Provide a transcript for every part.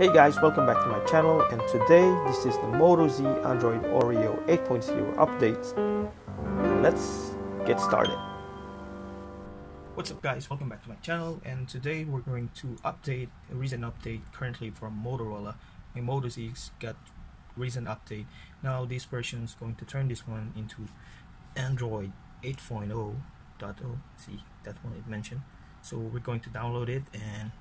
Hey guys, welcome back to my channel and today this is the Moto Z Android Oreo 8.0 update. Let's get started. What's up guys, welcome back to my channel and today we're going to update a recent update currently from Motorola. My Moto Z got recent update. Now this version is going to turn this one into Android 8.0.0. See, that one it mentioned. So we're going to download it and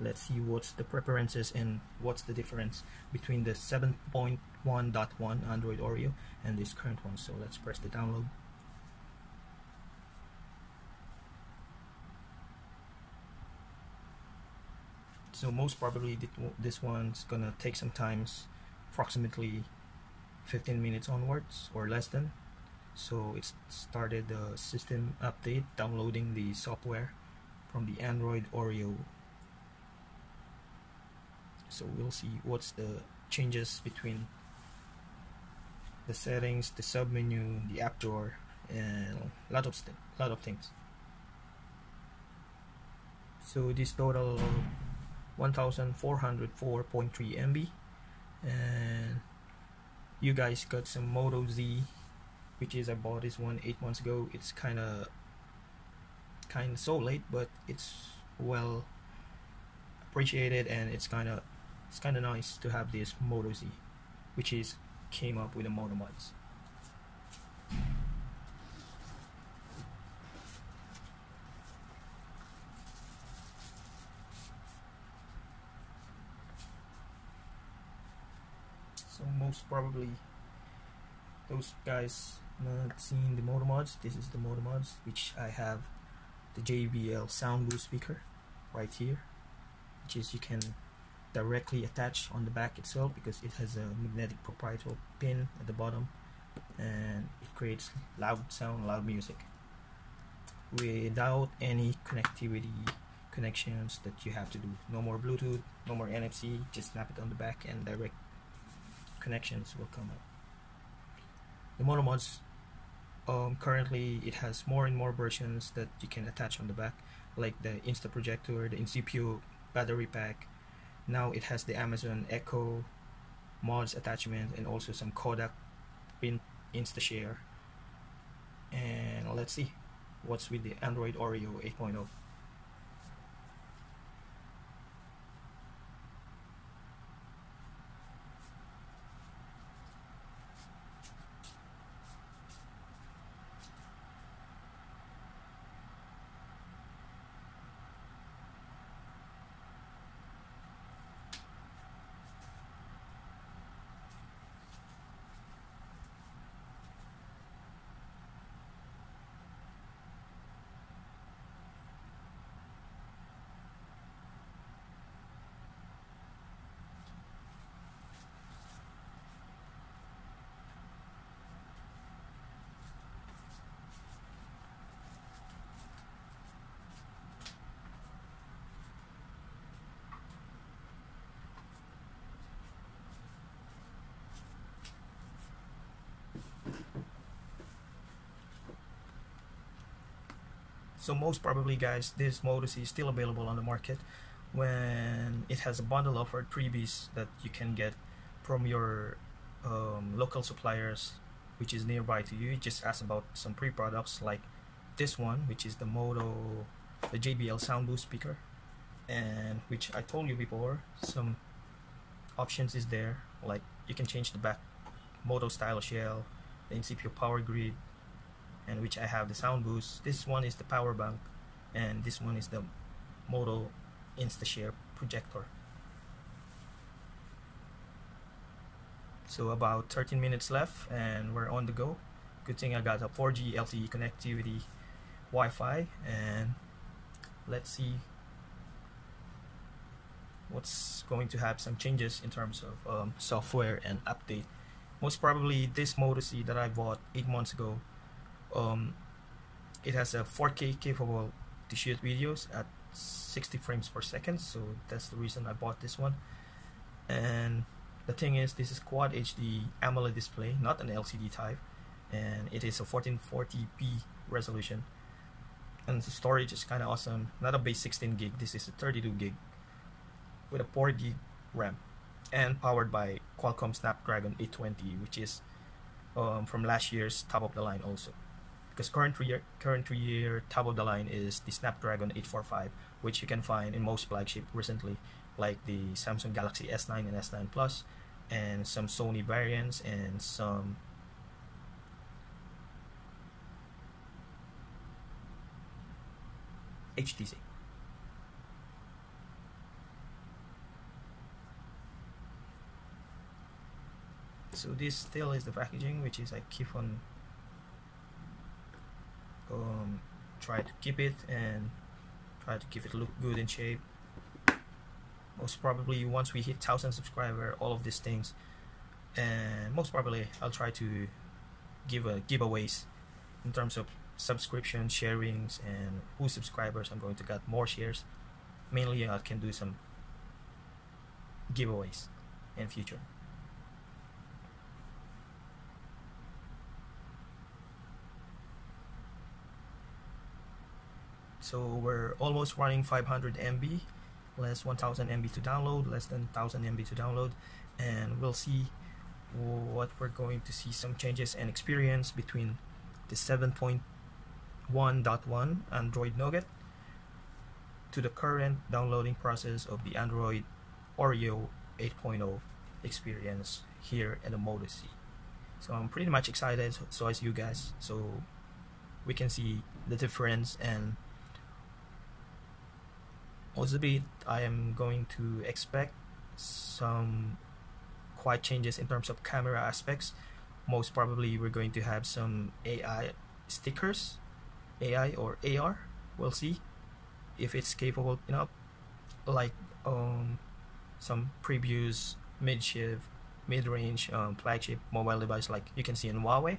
let's see what's the preferences and what's the difference between the 7.1.1 Android Oreo and this current one. So let's press the download. So most probably this one's gonna take some times approximately 15 minutes onwards or less than. So it started the system update downloading the software from the Android Oreo so we'll see what's the changes between the settings the sub menu the app drawer and a lot of lot of things. So this total 1404.3 MB and you guys got some Moto Z which is I bought this one eight months ago. It's kinda kinda so late but it's well appreciated and it's kinda it's kind of nice to have this Moto Z which is came up with the Moto mods so most probably those guys not seen the Moto mods this is the Moto mods which I have the JBL sound boost speaker right here which is you can directly attached on the back itself because it has a magnetic proprietary pin at the bottom and it creates loud sound loud music without any connectivity connections that you have to do. No more bluetooth no more NFC just snap it on the back and direct connections will come up. The Moto mods um, currently it has more and more versions that you can attach on the back like the insta projector the incipio battery pack now it has the Amazon Echo mods attachment and also some Kodak print InstaShare. And let's see what's with the Android Oreo 8.0 so most probably guys this Z is still available on the market when it has a bundle offered freebies that you can get from your um, local suppliers which is nearby to you. Just ask about some pre products like this one which is the Moto the JBL sound boost speaker and which I told you before some options is there. Like you can change the back Moto style shell the Incipio power grid and which I have the sound boost. This one is the power bank and this one is the Moto InstaShare projector. So about 13 minutes left and we're on the go. Good thing I got a 4G LTE connectivity Wi-Fi and let's see what's going to have some changes in terms of um, software and update. Most probably this Moto Z that I bought 8 months ago um, it has a 4K capable to shoot videos at 60 frames per second so that's the reason I bought this one. And the thing is this is quad HD AMOLED display not an LCD type and it is a 1440p resolution. And the storage is kind of awesome not a base 16 gig this is a 32 gig with a 4 gig RAM and powered by Qualcomm Snapdragon 820 which is um, from last year's top of the line also because current year current year top of the line is the Snapdragon 845 which you can find in most flagship recently like the Samsung Galaxy S9 and S9 Plus and some Sony variants and some HTC so this still is the packaging which is I keep on um, try to keep it and try to keep it look good in shape. Most probably once we hit 1000 subscriber all of these things and most probably I'll try to give a giveaways in terms of subscription sharings and who subscribers I'm going to get more shares. Mainly I can do some giveaways in future so we're almost running 500 MB less 1000 MB to download less than 1000 MB to download and we'll see what we're going to see some changes and experience between the 7.1.1 Android Nougat to the current downloading process of the Android Oreo 8.0 experience here at the Z. So I'm pretty much excited so as you guys so we can see the difference and possibly I am going to expect some quite changes in terms of camera aspects. Most probably we're going to have some AI stickers AI or AR we'll see if it's capable enough. Like um, some previews mid-shift mid-range um, flagship mobile device like you can see in Huawei.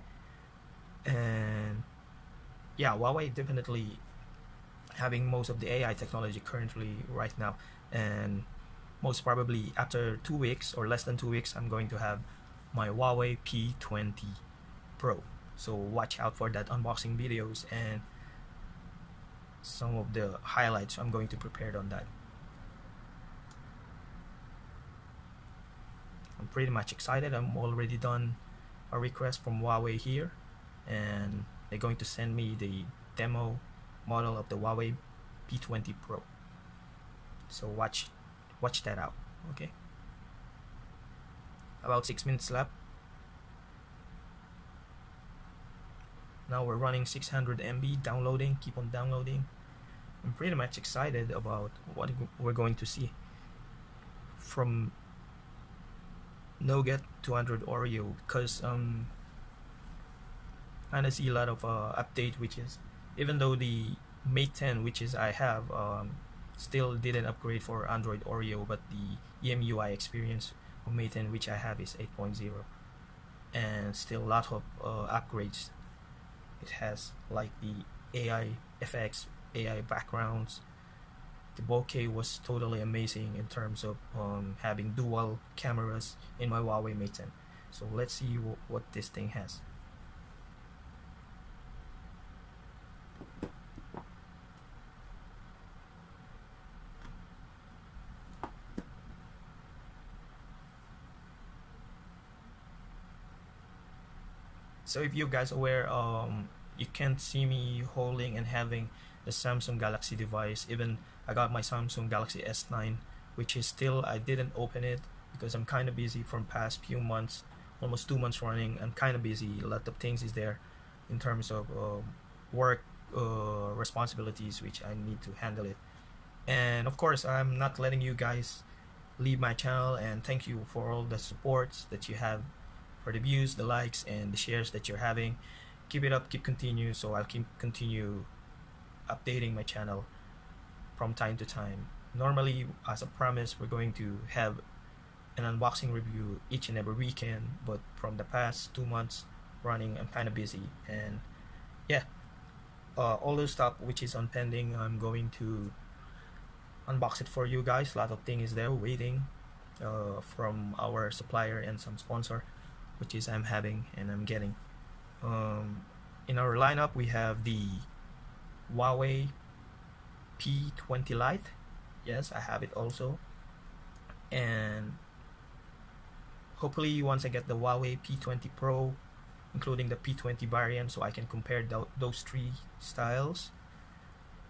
And yeah Huawei definitely having most of the AI technology currently right now. And most probably after two weeks or less than two weeks I'm going to have my Huawei P20 Pro. So watch out for that unboxing videos and some of the highlights. I'm going to prepare on that. I'm pretty much excited. I'm already done a request from Huawei here and they're going to send me the demo model of the Huawei P20 Pro. So watch watch that out okay? About six minutes left. Now we're running 600 MB downloading keep on downloading. I'm pretty much excited about what we're going to see. From to Android Oreo because um I see a lot of uh, update which is even though the Mate 10 which is I have um, still didn't upgrade for Android Oreo but the EMUI experience of Mate 10 which I have is 8.0 and still a lot of uh, upgrades. It has like the AI effects AI backgrounds. The bokeh was totally amazing in terms of um, having dual cameras in my Huawei Mate 10 so let's see what this thing has so if you guys aware um you can't see me holding and having the Samsung Galaxy device. Even I got my Samsung Galaxy S9 which is still I didn't open it because I'm kind of busy from past few months almost two months running. I'm kind of busy. A lot of things is there in terms of uh, work uh, responsibilities which I need to handle it. And of course I'm not letting you guys leave my channel and thank you for all the supports that you have the views, the likes, and the shares that you're having. Keep it up, keep continue, so I'll keep continue updating my channel from time to time. Normally, as a promise, we're going to have an unboxing review each and every weekend, but from the past two months running, I'm kind of busy, and yeah, uh, all the stuff which is on pending, I'm going to unbox it for you guys. A lot of things there waiting uh, from our supplier and some sponsor which is I'm having and I'm getting. Um, in our lineup, we have the Huawei P20 Lite. Yes, I have it also. and hopefully once I get the Huawei P20 Pro including the P20 variant so I can compare th those three styles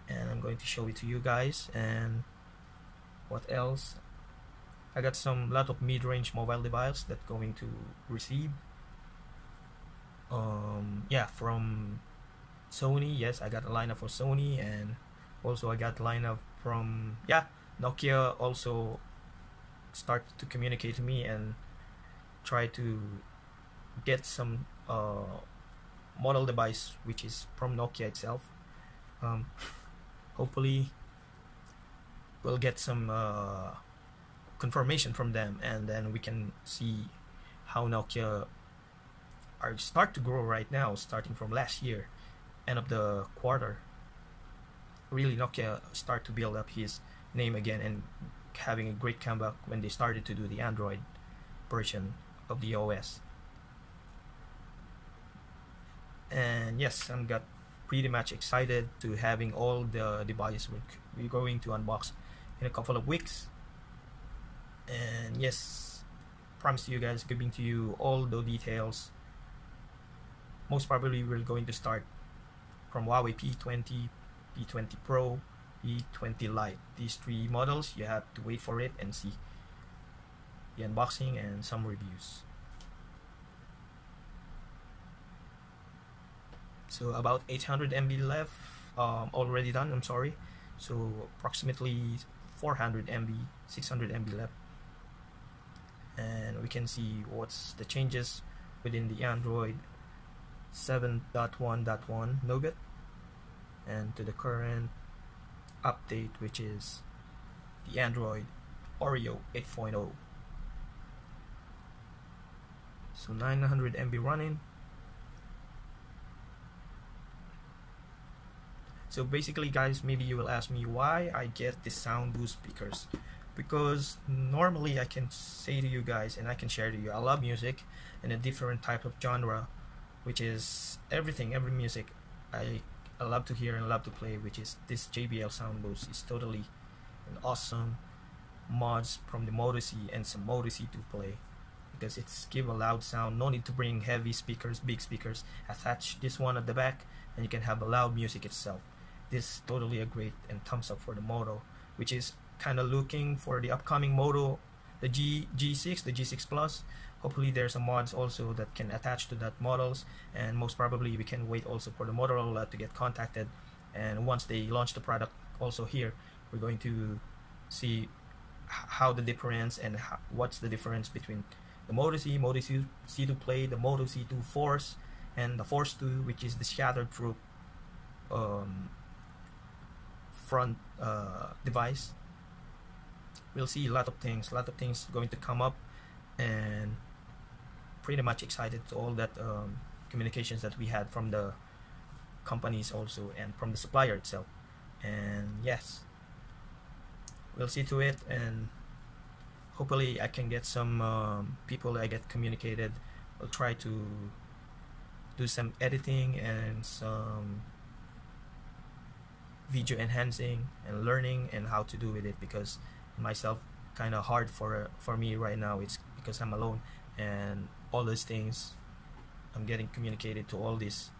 and I'm going to show it to you guys and what else I got some lot of mid-range mobile device that going to receive. Um yeah from Sony yes I got a lineup for Sony and also I got lineup from yeah Nokia also start to communicate to me and try to get some uh, model device which is from Nokia itself. Um, hopefully we'll get some uh, confirmation from them and then we can see how Nokia are start to grow right now starting from last year end of the quarter. Really Nokia start to build up his name again and having a great comeback when they started to do the Android version of the OS and yes I'm got pretty much excited to having all the devices. We're going to unbox in a couple of weeks and yes promise to you guys giving to you. All the details most probably we're going to start from Huawei P20 P20 Pro P20 Lite. These three models you have to wait for it and see the unboxing and some reviews. So about 800 MB left um, already done I'm sorry. So approximately 400 MB 600 MB left and we can see what's the changes within the Android 7.1.1 Nougat and to the current update which is the Android Oreo 8.0 so 900 MB running. So basically guys maybe you will ask me why I get the sound boost speakers because normally I can say to you guys and I can share to you I love music in a different type of genre which is everything every music I, I love to hear and love to play which is this JBL sound boost. Is totally an awesome mods from the Moto and some Moto to play because it's give a loud sound no need to bring heavy speakers big speakers attach this one at the back and you can have a loud music itself. This totally a great and thumbs up for the Moto which is kind of looking for the upcoming Moto the G G6 the G6 Plus. Hopefully there's some mods also that can attach to that models and most probably we can wait also for the Motorola to get contacted. And once they launch the product also here we're going to see how the difference and how, what's the difference between the Moto Z, Moto Z, Z2 Play, the Moto Z2 Force and the Force 2 which is the shattered through um, front uh, device we'll see a lot of things a lot of things going to come up and pretty much excited to all that um, communications that we had from the companies also and from the supplier itself. And yes we'll see to it and hopefully I can get some um, people I get communicated. I'll try to do some editing and some video enhancing and learning and how to do with it because myself kind of hard for for me right now. It's because I'm alone and all those things I'm getting communicated to all these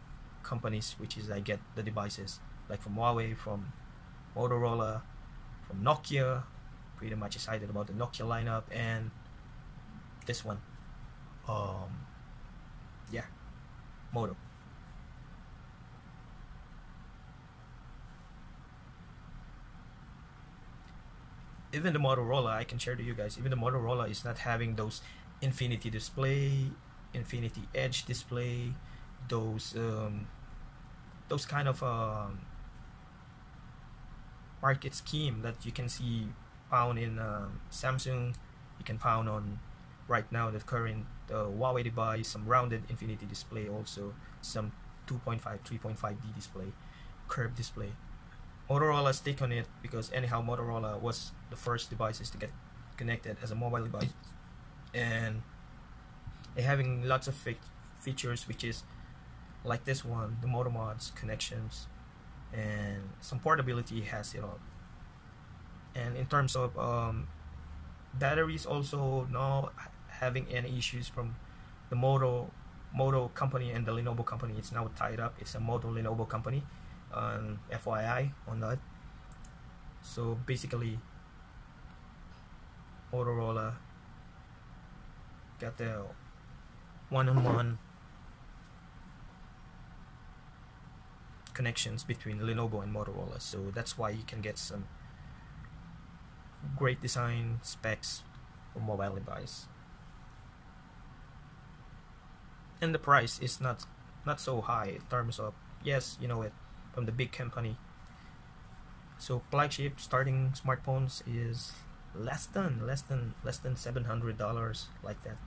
companies which is I get the devices like from Huawei from Motorola from Nokia pretty much excited about the Nokia lineup and this one. Um yeah. Moto even the Motorola I can share to you guys even the Motorola is not having those infinity display infinity edge display those um, those kind of um, market scheme that you can see found in um, Samsung you can found on right now the current uh, Huawei device some rounded infinity display also some 2.5 3.5D display curved display Motorola stick on it because anyhow Motorola was the first devices to get connected as a mobile device and having lots of features which is like this one the Moto mods connections and some portability has it all and in terms of um, batteries also not having any issues from the Moto Moto company and the Lenovo company. It's now tied up. It's a Moto Lenovo company. Um, FYI on that. So basically, Motorola got the one-on-one connections between Lenovo and Motorola. So that's why you can get some great design specs for mobile device. And the price is not not so high in terms of yes, you know it from the big company. So flagship starting smartphones is less than less than less than seven hundred dollars like that.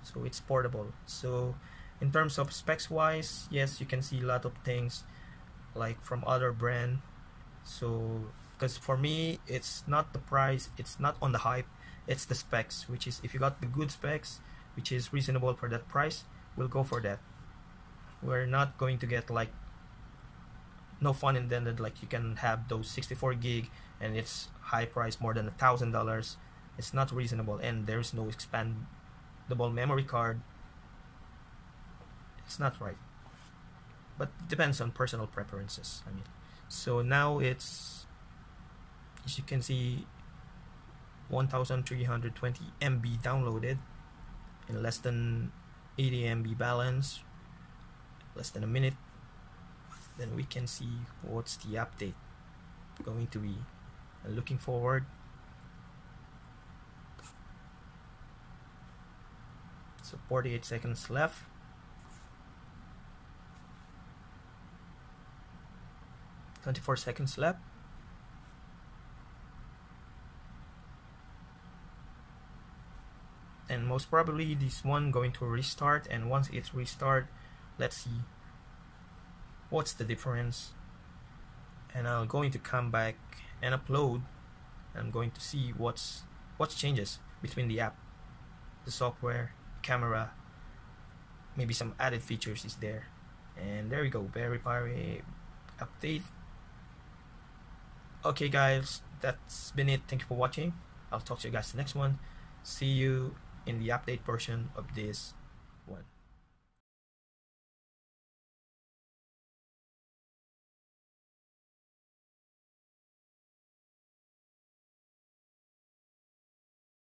So it's portable. So in terms of specs wise, yes, you can see a lot of things like from other brand. So because for me it's not the price it's not on the hype it's the specs which is if you got the good specs which is reasonable for that price we'll go for that we're not going to get like no fun intended like you can have those 64 gig and it's high price more than a thousand dollars. It's not reasonable and there's no expandable memory card. It's not right. But depends on personal preferences i mean. So now it's as you can see 1320 MB downloaded in less than 80 MB balance less than a minute then we can see what's the update going to be. Looking forward. So 48 seconds left. Twenty-four seconds left. and most probably this one going to restart. And once it's restart let's see what's the difference? And I'm going to come back and upload I'm going to see what's what changes between the app the software camera maybe some added features is there. And there we go very very update. Okay guys that's been it. Thank you for watching. I'll talk to you guys the next one. See you in the update version of this one.